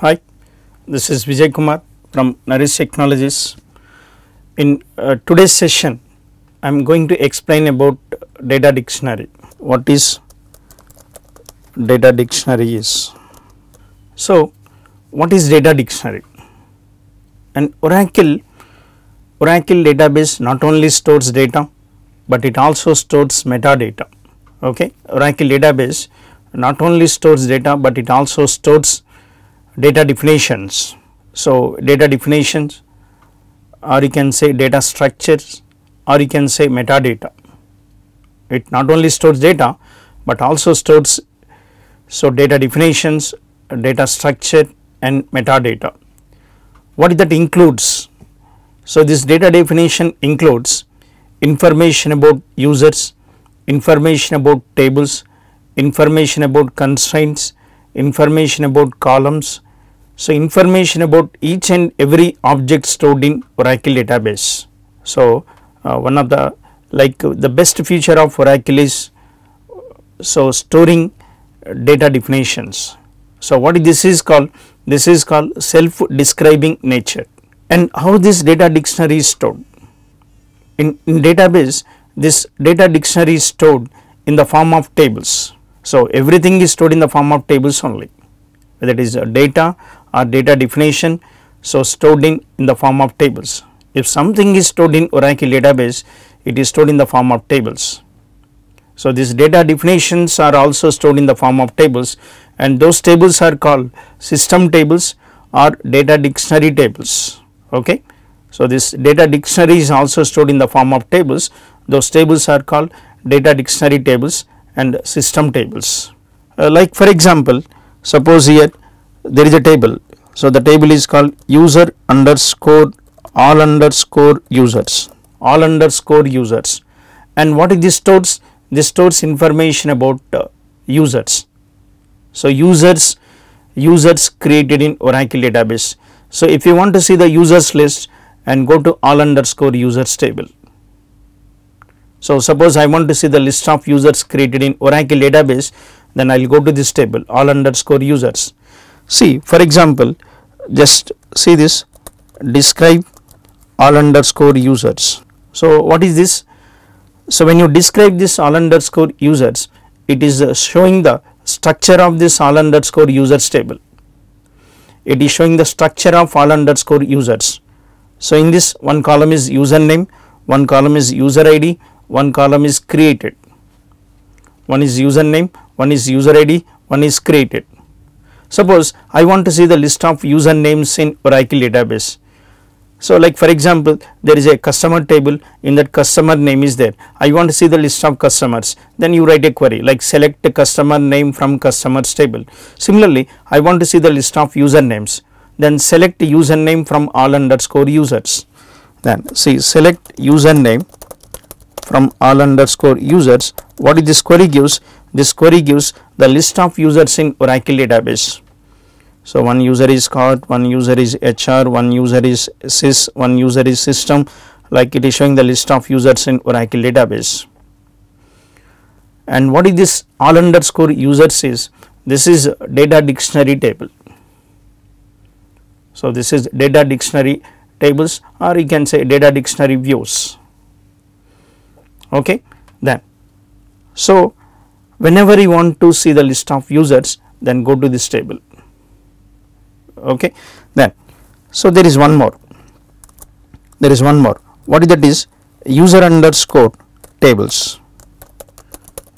Hi, this is Vijay Kumar from Naresh Technologies. In uh, today's session, I am going to explain about data dictionary. What is data dictionary is? So, what is data dictionary? An Oracle Oracle database not only stores data, but it also stores metadata. Okay, Oracle database not only stores data, but it also stores data definitions. So, data definitions or you can say data structures or you can say metadata. It not only stores data, but also stores so data definitions, data structure and metadata. What that includes? So, this data definition includes information about users, information about tables, information about constraints, information about columns, so, information about each and every object stored in Oracle database. So, uh, one of the like uh, the best feature of Oracle is so storing data definitions. So, what this is called? This is called self describing nature and how this data dictionary is stored. In, in database this data dictionary is stored in the form of tables. So, everything is stored in the form of tables only whether it is data or data definition. So, stored in, in the form of tables. If something is stored in Oracle database, it is stored in the form of tables. So, these data definitions are also stored in the form of tables and those tables are called system tables or data dictionary tables. Okay. So, this data dictionary is also stored in the form of tables. Those tables are called data dictionary tables and system tables. Uh, like for example, suppose here there is a table. So, the table is called user underscore all underscore users all underscore users and what is this stores this stores information about uh, users. So, users users created in Oracle database. So, if you want to see the users list and go to all underscore users table. So, suppose I want to see the list of users created in Oracle database then I will go to this table all underscore users See for example, just see this describe all underscore users. So, what is this? So, when you describe this all underscore users, it is uh, showing the structure of this all underscore users table. It is showing the structure of all underscore users. So, in this one column is username, one column is user ID, one column is created, one is username, one is user ID, one is created. Suppose I want to see the list of usernames in Oracle database. So, like for example, there is a customer table in that customer name is there. I want to see the list of customers. Then you write a query like select a customer name from customers table. Similarly, I want to see the list of usernames. Then select username from all underscore users. Then see select username from all underscore users. What is this query gives? This query gives the list of users in Oracle database. So, one user is Scott, one user is HR, one user is sys, one user is system like it is showing the list of users in Oracle database. And what is this all underscore users is? This is data dictionary table. So, this is data dictionary tables or you can say data dictionary views. Okay. Then, so whenever you want to see the list of users then go to this table. Okay? Then so there is one more. There is one more. What is that is? User underscore tables.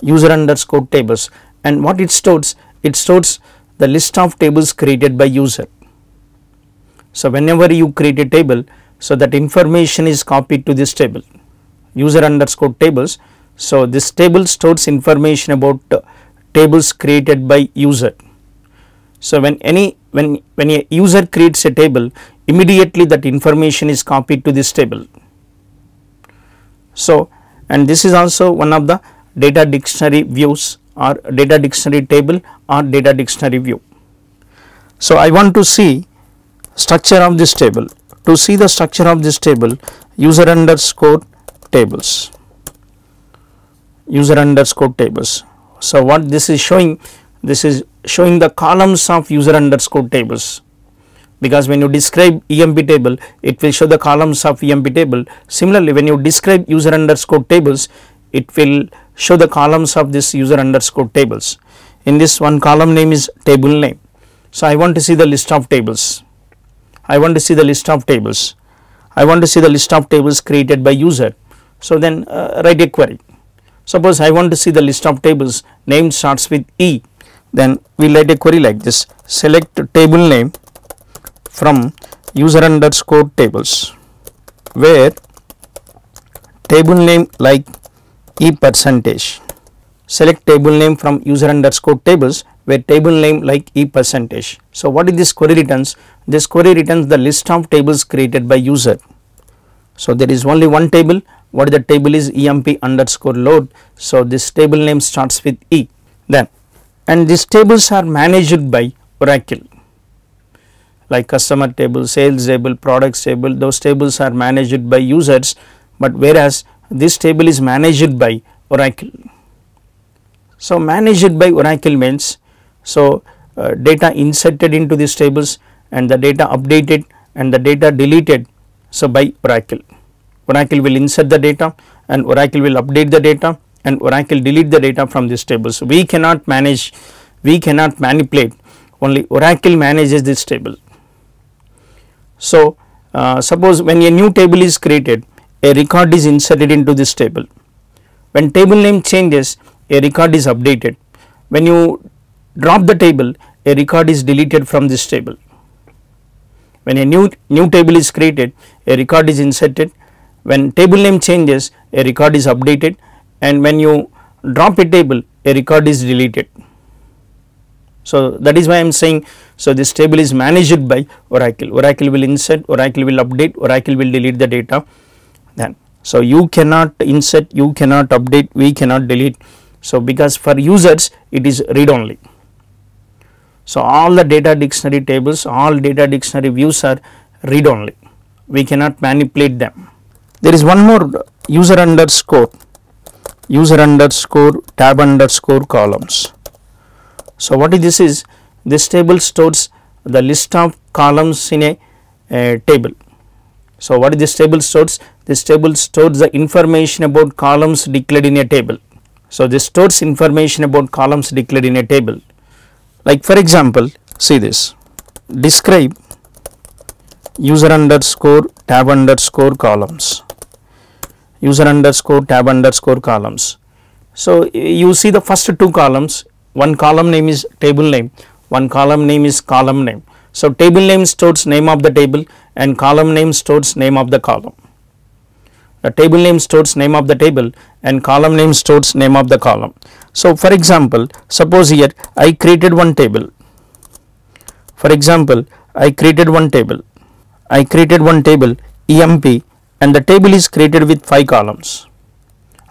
User underscore tables. And what it stores? It stores the list of tables created by user. So whenever you create a table so that information is copied to this table. User underscore tables so, this table stores information about uh, tables created by user. So, when any when when a user creates a table immediately that information is copied to this table. So, and this is also one of the data dictionary views or data dictionary table or data dictionary view. So, I want to see structure of this table. To see the structure of this table user underscore tables user underscore tables. So, what this is showing this is showing the columns of user underscore tables because when you describe EMP table it will show the columns of EMP table. Similarly, when you describe user underscore tables it will show the columns of this user underscore tables. In this one column name is table name. So, I want to see the list of tables. I want to see the list of tables. I want to see the list of tables created by user. So, then uh, write a query. Suppose I want to see the list of tables name starts with E then we write a query like this select table name from user underscore tables where table name like e percentage select table name from user underscore tables where table name like e percentage. So, what is this query returns? This query returns the list of tables created by user. So, there is only one table what the table is emp underscore load. So, this table name starts with e then and these tables are managed by Oracle like customer table, sales table, products table those tables are managed by users, but whereas this table is managed by Oracle. So, managed by Oracle means so uh, data inserted into these tables and the data updated and the data deleted so by Oracle. Oracle will insert the data and Oracle will update the data and Oracle delete the data from these tables. We cannot manage, we cannot manipulate only Oracle manages this table. So, uh, suppose when a new table is created a record is inserted into this table. When table name changes a record is updated. When you drop the table a record is deleted from this table. When a new, new table is created a record is inserted. When table name changes a record is updated and when you drop a table a record is deleted. So, that is why I am saying so this table is managed by Oracle, Oracle will insert, Oracle will update, Oracle will delete the data then. So, you cannot insert, you cannot update, we cannot delete. So, because for users it is read only. So, all the data dictionary tables, all data dictionary views are read only, we cannot manipulate them. There is one more user underscore user underscore tab underscore columns. So, what is this is this table stores the list of columns in a, a table. So, what is this table stores? This table stores the information about columns declared in a table. So, this stores information about columns declared in a table. Like for example, see this describe user underscore tab underscore columns user underscore tab underscore columns. So, you see the first two columns one column name is table name one column name is column name. So, table name stores name of the table and column name stores name of the column. The table name stores name of the table and column name stores name of the column. So, for example, suppose here I created one table. For example, I created one table. I created one table EMP and the table is created with 5 columns.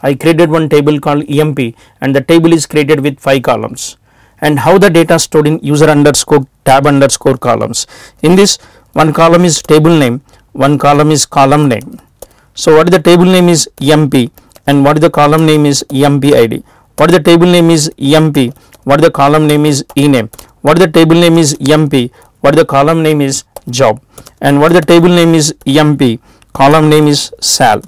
I created one table called EMP and the table is created with 5 columns and how the data stored in user underscore tab underscore columns. In this one column is table name, one column is column name. So, what is the table name is EMP and what is the column name is EMP ID. What is the table name is EMP, what is the column name is ename, what is the table name is EMP, what is the column name is job. And what the table name is EMP, column name is sal.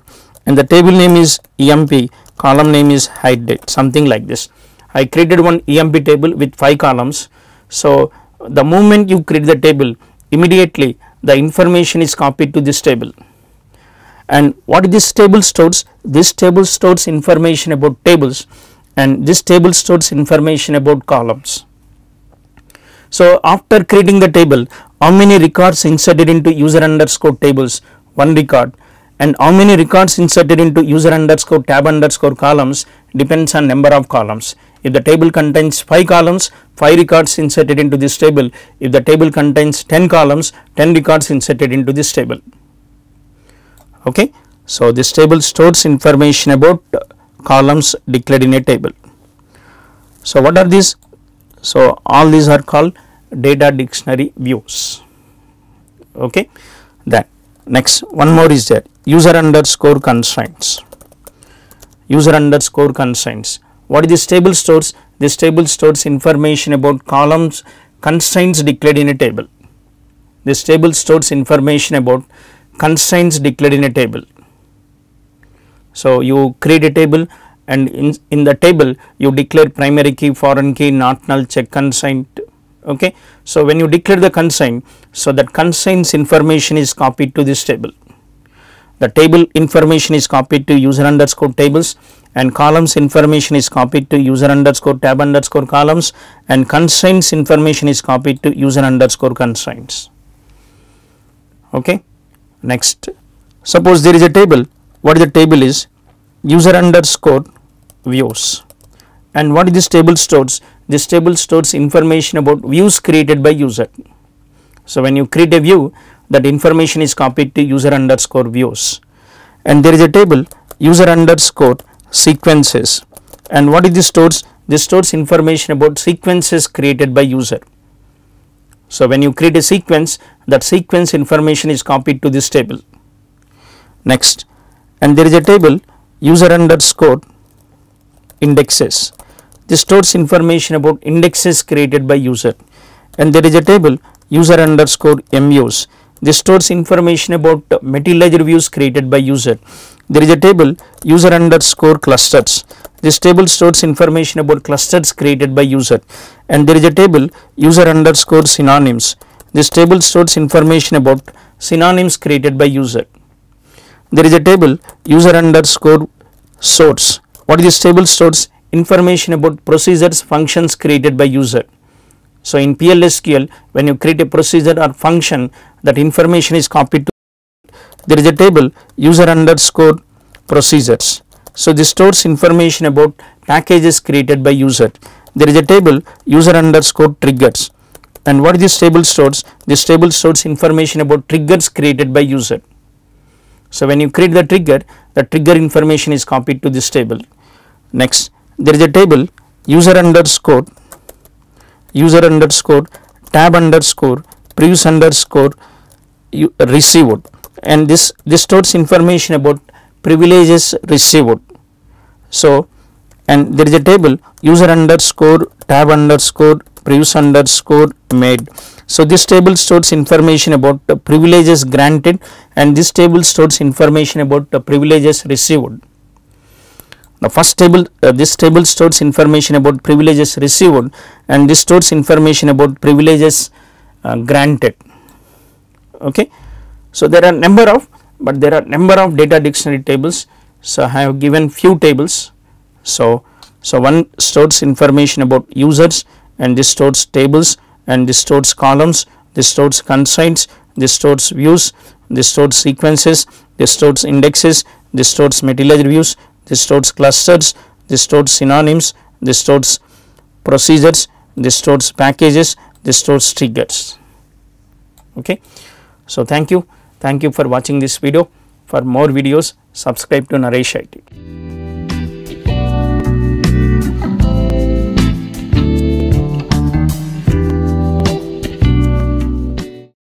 And the table name is EMP, column name is hire date. Something like this. I created one EMP table with 5 columns. So, the moment you create the table immediately the information is copied to this table. And what this table stores? This table stores information about tables. And this table stores information about columns. So, after creating the table how many records inserted into user underscore tables one record and how many records inserted into user underscore tab underscore columns depends on number of columns. If the table contains 5 columns, 5 records inserted into this table. If the table contains 10 columns, 10 records inserted into this table. Okay. So, this table stores information about columns declared in a table. So, what are these? So, all these are called data dictionary views. Okay. Then next one more is there user underscore constraints user underscore constraints what is this table stores? This table stores information about columns constraints declared in a table. this table stores information about constraints declared in a table. So, you create a table and in, in the table you declare primary key, foreign key, not null, check constraint. Okay. So, when you declare the constraint, so that constraints information is copied to this table. The table information is copied to user underscore tables and columns information is copied to user underscore tab underscore columns and constraints information is copied to user underscore constraints. Okay. Next, suppose there is a table, what is the table is user underscore views and what this table stores? This table stores information about views created by user. So, when you create a view that information is copied to user underscore views and there is a table user underscore sequences and what is this stores? This stores information about sequences created by user. So, when you create a sequence that sequence information is copied to this table. Next and there is a table user underscore indexes. This stores information about indexes created by user and there is a table user underscore MUs. This stores information about materialized views created by user. There is a table user underscore clusters. This table stores information about clusters created by user and there is a table user underscore synonyms. This table stores information about synonyms created by user. There is a table user underscore source. What is this table stores? Information about procedures functions created by user. So, in PLSQL when you create a procedure or function that information is copied to there is a table user underscore procedures. So, this stores information about packages created by user. There is a table user underscore triggers and what this table stores? This table stores information about triggers created by user. So, when you create the trigger the trigger information is copied to this table. Next there is a table user underscore user underscore tab underscore privs underscore received and this this stores information about privileges received. So, and there is a table user underscore tab underscore privs underscore made. So, this table stores information about the privileges granted and this table stores information about the privileges received. The first table uh, this table stores information about privileges received and this stores information about privileges uh, granted. Okay. So, there are number of but there are number of data dictionary tables. So, I have given few tables. So, so one stores information about users and this stores tables and this stores columns, this stores constraints, this stores views, this stores sequences, this stores indexes, this stores materialized views, this stores clusters, this stores synonyms, this stores procedures, this stores packages, this stores triggers. Okay. So, thank you. Thank you for watching this video. For more videos, subscribe to Naresh IT.